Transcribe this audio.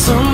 Some